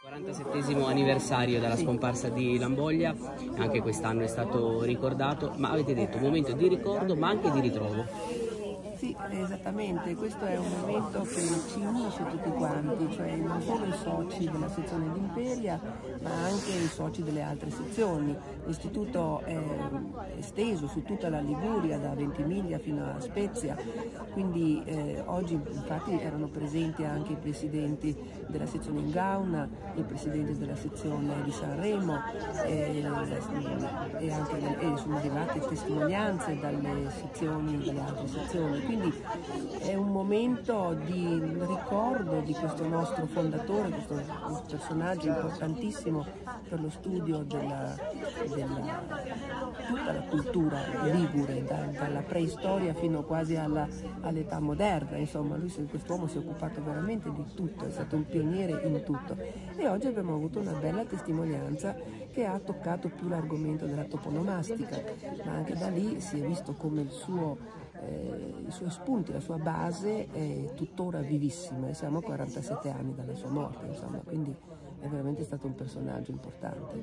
47 anniversario dalla scomparsa di Lamboglia, anche quest'anno è stato ricordato, ma avete detto momento di ricordo ma anche di ritrovo. Sì, esattamente, questo è un momento che ci unisce tutti quanti, cioè non solo i soci della sezione di Imperia, ma anche i soci delle altre sezioni. L'istituto è esteso su tutta la Liguria, da Ventimiglia fino a Spezia, quindi eh, oggi infatti erano presenti anche i presidenti della sezione in Gauna, il presidente della sezione di Sanremo eh, e, anche, e sono arrivate testimonianze dalle sezioni, dalle altre sezioni quindi è un momento di ricordo di questo nostro fondatore, questo personaggio importantissimo per lo studio della, della tutta la cultura ligure, da, dalla preistoria fino quasi all'età moderna, insomma lui quest'uomo si è occupato veramente di tutto, è stato un pioniere in tutto. E oggi abbiamo avuto una bella testimonianza che ha toccato più l'argomento della toponomastica, ma anche da lì si è visto come il suo eh, i suoi spunti, la sua base è tuttora vivissima e siamo a 47 anni dalla sua morte, insomma, quindi è veramente stato un personaggio importante.